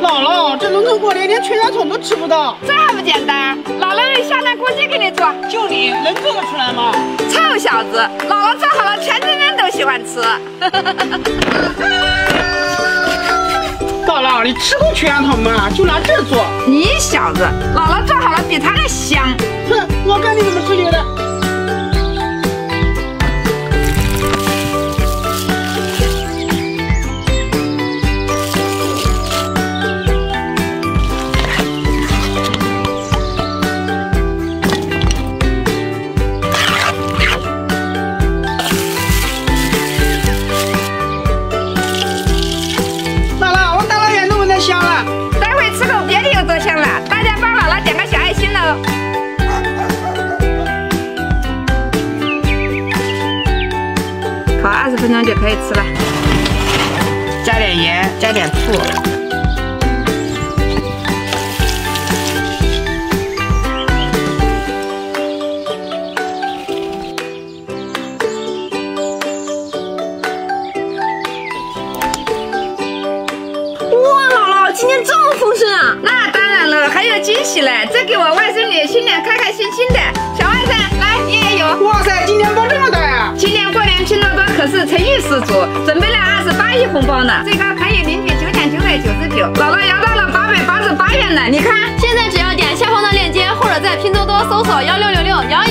姥姥，这农村过年连全家桶都吃不到，这还不简单？姥姥用下蛋锅鸡给你做，就你能做得出来吗？臭小子，姥姥做好了，全村人都喜欢吃。姥姥，你吃过全家桶吗？就拿这做。你小子，姥姥做好了比他还香。哼，我看你怎么吃你的。香了，大家帮姥姥点个小爱心喽。烤二十分钟就可以吃了。加点盐，加点醋。今天这么丰盛啊！那当然了，还有惊喜嘞！这给我外甥女新年开开心心的。小外甥，来你也有。哇塞，今年包这么大呀！今年过年拼多多可是诚意十足，准备了二十八亿红包呢，最高可以领取九千九百九十九，姥姥摇到了八百八十八元呢，你看。现在只要点下方的链接，或者在拼多多搜索幺六六六摇一。